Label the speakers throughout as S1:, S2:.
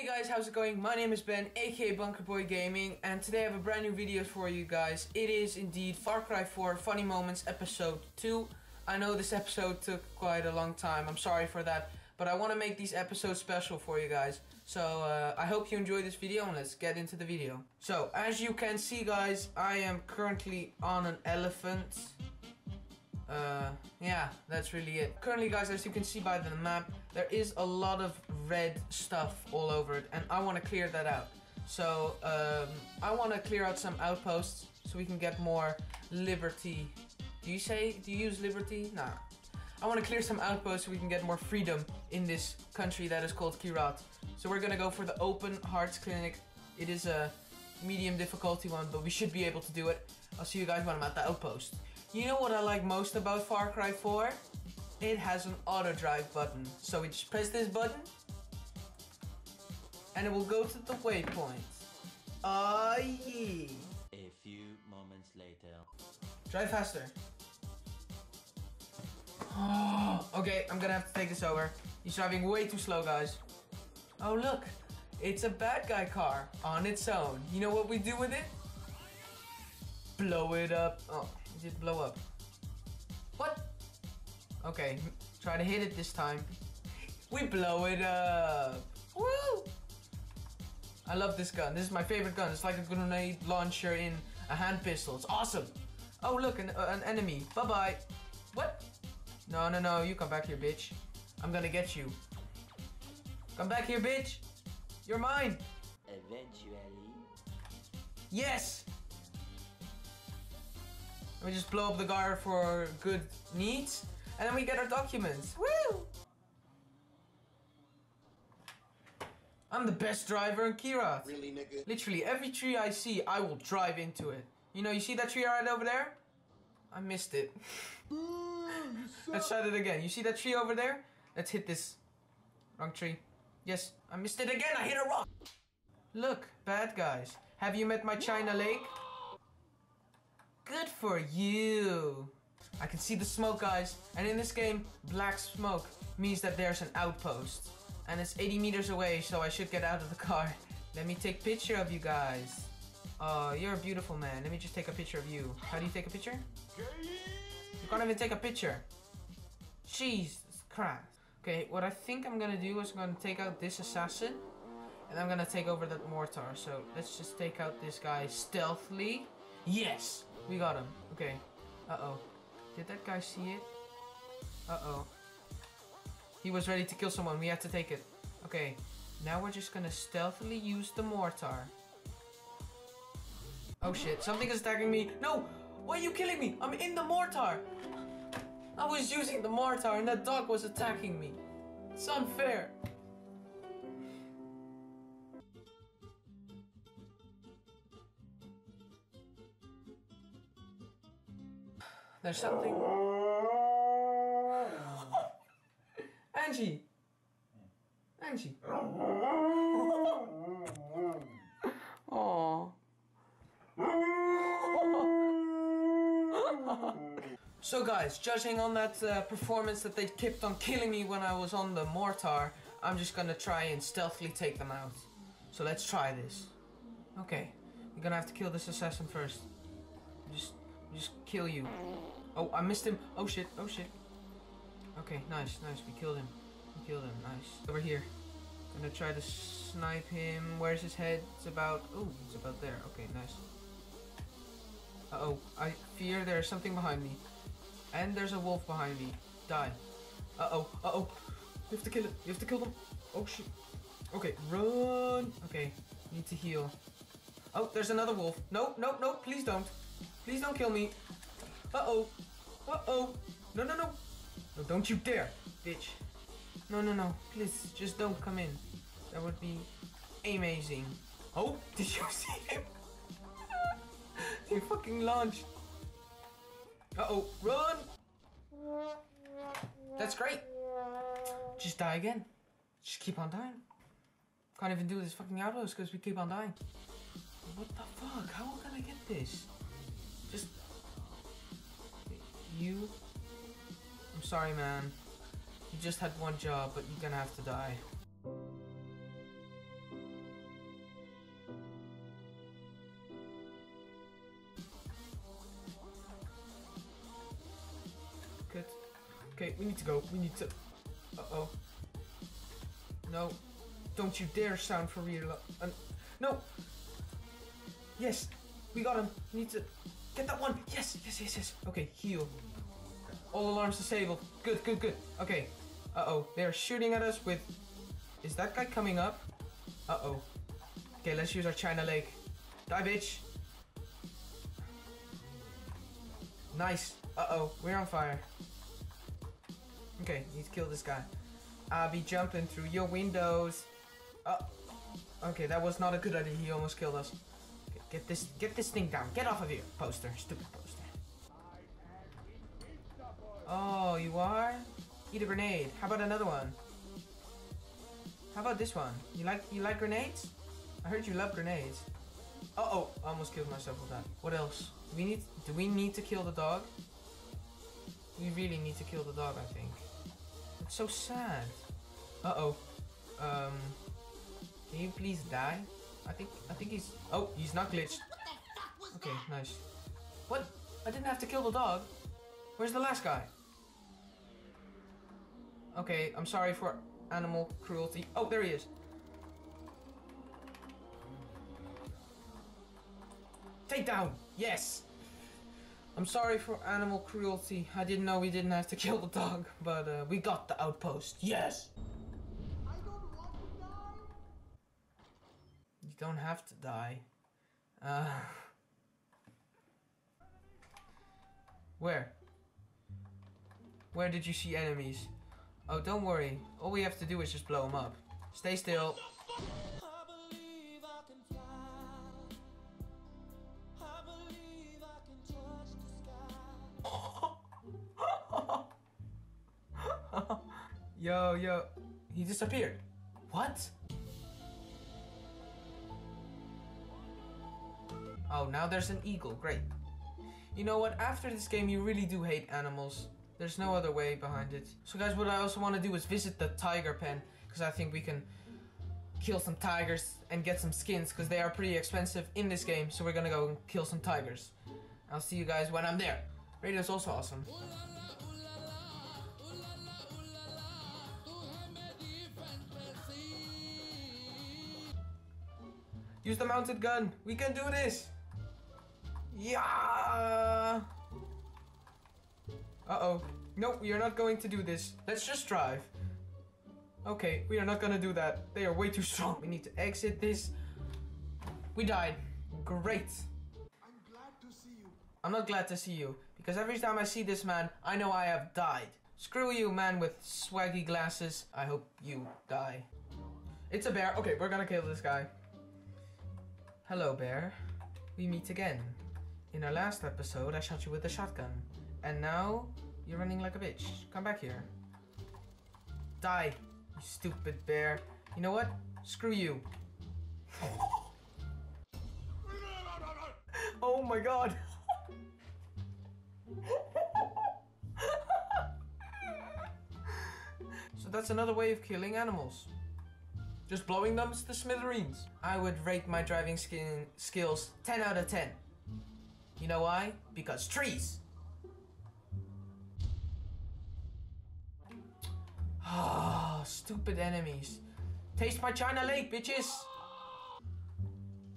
S1: Hey guys, how's it going? My name is Ben, aka Bunkerboy Gaming, and today I have a brand new video for you guys. It is indeed Far Cry 4 Funny Moments Episode 2. I know this episode took quite a long time, I'm sorry for that, but I want to make these episodes special for you guys. So uh, I hope you enjoy this video and let's get into the video. So, as you can see guys, I am currently on an elephant. Uh, yeah, that's really it. Currently, guys, as you can see by the map, there is a lot of red stuff all over it, and I want to clear that out. So, um, I want to clear out some outposts so we can get more liberty. Do you say, do you use liberty? Nah. I want to clear some outposts so we can get more freedom in this country that is called Kyrat. So we're gonna go for the Open Hearts Clinic. It is a medium difficulty one, but we should be able to do it. I'll see you guys when I'm at the outpost. You know what I like most about Far Cry 4? It has an auto drive button. So we just press this button and it will go to the waypoint. Ah, uh, yeah.
S2: A few moments later.
S1: Drive faster. okay, I'm gonna have to take this over. He's driving way too slow, guys. Oh, look. It's a bad guy car on its own. You know what we do with it? Blow it up. Oh, it blow up? What? Okay, try to hit it this time. We blow it up. Woo! I love this gun. This is my favorite gun. It's like a grenade launcher in a hand pistol. It's awesome. Oh, look, an, uh, an enemy. Bye-bye. What? No, no, no. You come back here, bitch. I'm gonna get you. Come back here, bitch. You're mine.
S2: Eventually.
S1: Yes! Let me just blow up the guard for good needs. And then we get our documents. Woo! I'm the best driver in Kyrat.
S3: Really, nigga?
S1: Literally, every tree I see, I will drive into it. You know, you see that tree right over there? I missed it. Let's try it again. You see that tree over there? Let's hit this. Wrong tree. Yes, I missed it again. I hit a rock. Look, bad guys. Have you met my China Lake? Good for you. I can see the smoke, guys. And in this game, black smoke means that there's an outpost. And it's 80 meters away, so I should get out of the car. Let me take a picture of you guys. Oh, you're a beautiful man. Let me just take a picture of you. How do you take a picture? You can't even take a picture. Jesus Christ. Okay, what I think I'm gonna do is I'm gonna take out this assassin. And I'm gonna take over that mortar. So let's just take out this guy stealthily. Yes! We got him. Okay. Uh-oh. Did that guy see it? Uh-oh. He was ready to kill someone. We had to take it. Okay. Now we're just gonna stealthily use the mortar. Oh shit. Something is attacking me. No! Why are you killing me? I'm in the mortar! I was using the mortar and that dog was attacking me. It's unfair. There's something. Angie! Angie! Aww. so guys, judging on that uh, performance that they kept on killing me when I was on the mortar, I'm just gonna try and stealthily take them out. So let's try this. Okay, we're gonna have to kill this assassin first. Just just kill you. Oh, I missed him. Oh shit, oh shit. Okay, nice, nice. We killed him. We killed him, nice. Over here. Gonna try to snipe him. Where's his head? It's about, oh, it's about there. Okay, nice. Uh-oh, I fear there's something behind me. And there's a wolf behind me. Die. Uh-oh, uh-oh. You have to kill it. You have to kill them. Oh shit. Okay, run. Okay, need to heal. Oh, there's another wolf. No, no, no, please don't. Please don't kill me. Uh-oh. Uh-oh. No, no, no. No, don't you dare, bitch. No, no, no. Please, just don't come in. That would be amazing. Oh, did you see him? he fucking launched. Uh-oh. Run! That's great. Just die again. Just keep on dying. Can't even do this fucking outpost because we keep on dying. What the fuck? How am I get this? you... I'm sorry, man. You just had one job, but you're gonna have to die. Good. Okay, we need to go. We need to... Uh-oh. No. Don't you dare sound for real. Uh, no! Yes! We got him! We need to... Get that one! Yes! Yes, yes, yes! Okay, heal. All alarms disabled. Good, good, good. Okay. Uh oh. They're shooting at us with. Is that guy coming up? Uh oh. Okay, let's use our China Lake. Die, bitch. Nice. Uh oh. We're on fire. Okay, need to kill this guy. I'll be jumping through your windows. Oh. Okay, that was not a good idea. He almost killed us. Get this get this thing down. Get off of here, poster. Stupid poster. Oh, you are? Eat a grenade. How about another one? How about this one? You like you like grenades? I heard you love grenades. Uh oh, I almost killed myself with that. What else? Do we need do we need to kill the dog? We really need to kill the dog, I think. It's so sad. Uh oh. Um Can you please die? I think I think he's Oh, he's not glitched. Okay, nice. What? I didn't have to kill the dog. Where's the last guy? Okay, I'm sorry for animal cruelty. Oh, there he is. Take down! Yes! I'm sorry for animal cruelty. I didn't know we didn't have to kill the dog, but uh, we got the outpost. Yes!
S3: I don't want to die.
S1: You don't have to die. Uh. Where? Where did you see enemies? Oh, don't worry. All we have to do is just blow them up. Stay still. Yo, yo. He disappeared. What? Oh, now there's an eagle. Great. You know what? After this game, you really do hate animals. There's no other way behind it. So guys, what I also want to do is visit the tiger pen. Because I think we can kill some tigers and get some skins. Because they are pretty expensive in this game. So we're to go and kill some tigers. I'll see you guys when I'm there. Radio's also awesome. Use the mounted gun. We can do this. Yeah. Uh-oh. Nope, we are not going to do this. Let's just drive. Okay, we are not gonna do that. They are way too strong. We need to exit this. We died. Great.
S3: I'm glad to see you.
S1: I'm not glad to see you, because every time I see this man, I know I have died. Screw you, man with swaggy glasses. I hope you die. It's a bear. Okay, we're gonna kill this guy. Hello, bear. We meet again. In our last episode, I shot you with a shotgun. And now, you're running like a bitch. Come back here. Die, you stupid bear. You know what? Screw you. oh my god. so that's another way of killing animals. Just blowing them to smithereens. I would rate my driving skin skills 10 out of 10. You know why? Because trees. Ah, stupid enemies. Taste my China Lake, bitches.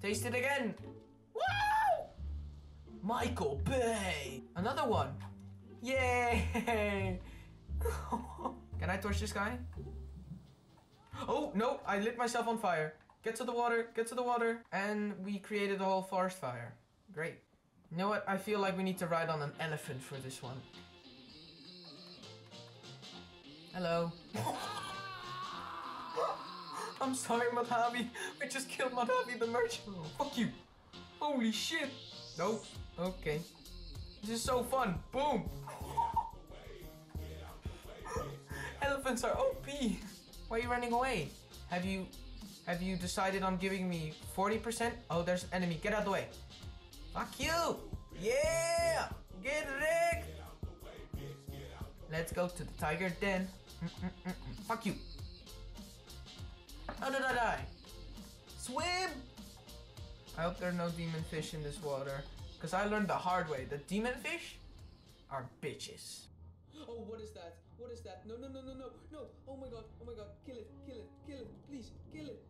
S1: Taste it again. Wow! Michael Bay. Another one. Yay! Can I torch this guy? Oh, no, I lit myself on fire. Get to the water, get to the water. And we created a whole forest fire. Great. You know what? I feel like we need to ride on an elephant for this one. Hello. I'm sorry, Matavi. We just killed Matavi the merchant. Fuck you. Holy shit. Nope. Okay. This is so fun. Boom. Elephants are OP. Why are you running away? Have you have you decided on giving me 40%? Oh, there's an enemy. Get out of the way. Fuck you. Yeah. Get wrecked. Let's go to the tiger den. Fuck you. How did I die? Swim! I hope there are no demon fish in this water. Because I learned the hard way. The demon fish are bitches. Oh, what is that? What is that? No, no, no, no, no, no! Oh my god! Oh my god! Kill it! Kill it! Kill it! Please, kill it!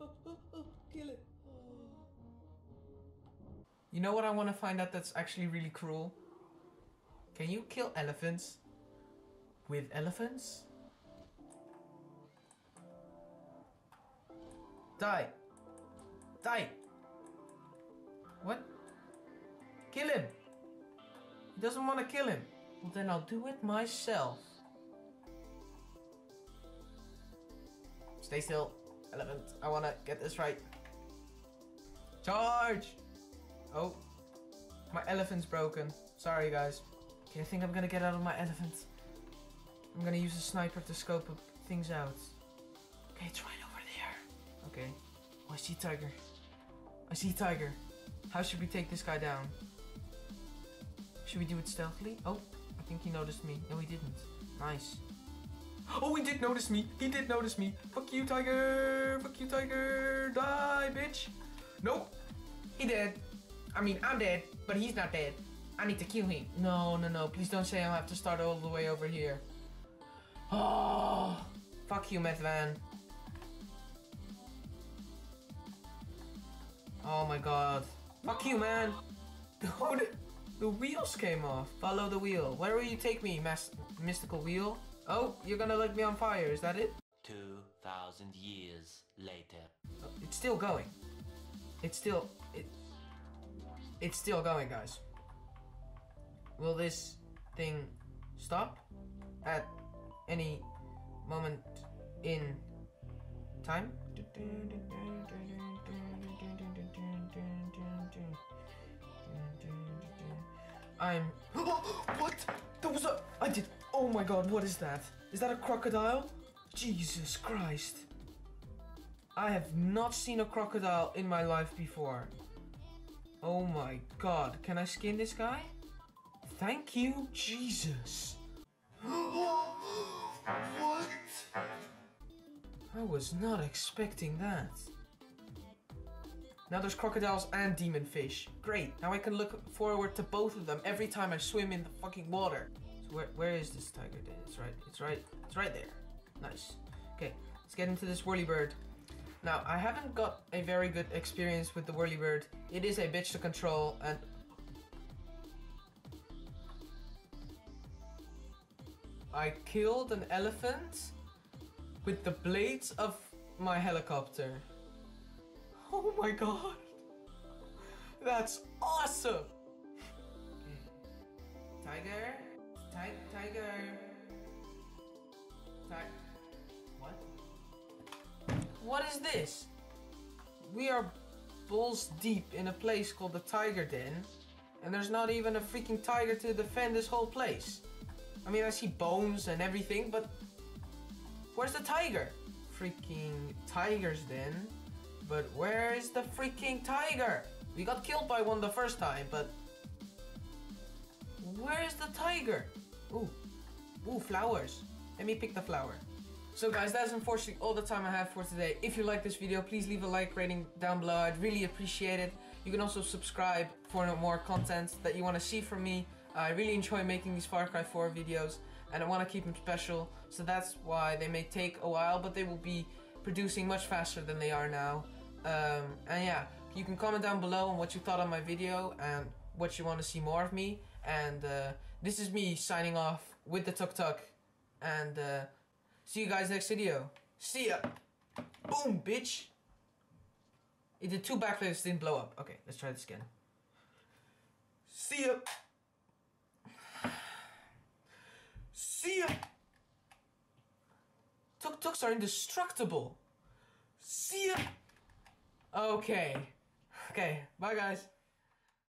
S1: Oh, oh, oh! Kill it! Oh. You know what I want to find out that's actually really cruel? Can you kill elephants with elephants? Die! Die! What? Kill him! He doesn't want to kill him. Well, then I'll do it myself. Stay still, elephant. I want to get this right. Charge! Oh, my elephant's broken. Sorry, guys. Okay, I think I'm gonna get out of my elephant. I'm gonna use a sniper to scope things out. Okay, try. Okay. Oh, I see tiger. I see tiger. How should we take this guy down? Should we do it stealthily? Oh, I think he noticed me. No, he didn't. Nice. Oh, he did notice me. He did notice me. Fuck you, tiger. Fuck you, tiger. Die, bitch. Nope. He dead. I mean, I'm dead, but he's not dead. I need to kill him. No, no, no. Please don't say I have to start all the way over here. Oh, fuck you, Meth Van. Oh my god. Fuck you, man. Dude, the wheels came off. Follow the wheel. Where will you take me, mas- mystical wheel? Oh, you're gonna light me on fire. Is that it?
S2: 2,000 years later.
S1: Oh, It's still going. It's still it. It's still going, guys. Will this thing stop at any moment in time? I'm. what? There was a. I did. Oh my god, what is that? Is that a crocodile? Jesus Christ. I have not seen a crocodile in my life before. Oh my god, can I skin this guy? Thank you, Jesus. what? I was not expecting that. Now there's crocodiles and demon fish. Great, now I can look forward to both of them every time I swim in the fucking water. So where, where is this tiger? It's right, it's right, it's right there. Nice. Okay, let's get into this whirlybird. Now, I haven't got a very good experience with the whirlybird. It is a bitch to control and... I killed an elephant with the blades of my helicopter. Oh my god. That's awesome. Tiger. Ti- tiger. Ti- what? What is this? We are balls deep in a place called the Tiger Den, and there's not even a freaking tiger to defend this whole place. I mean, I see bones and everything, but where's the tiger? Freaking Tiger's Den. But where is the freaking tiger? We got killed by one the first time, but where is the tiger? Ooh, ooh, flowers. Let me pick the flower. So guys, that's unfortunately all the time I have for today. If you like this video, please leave a like rating down below. I'd really appreciate it. You can also subscribe for more content that you want to see from me. I really enjoy making these Far Cry 4 videos and I want to keep them special. So that's why they may take a while, but they will be producing much faster than they are now. Um, and yeah, you can comment down below on what you thought of my video and what you want to see more of me. And uh, this is me signing off with the Tuk Tuk. And uh, see you guys next video. See ya. Boom, bitch. It did two backflips, didn't blow up. Okay, let's try this again. See ya. See ya. Tuk tuks are indestructible. See ya. Okay. Okay. Bye, guys.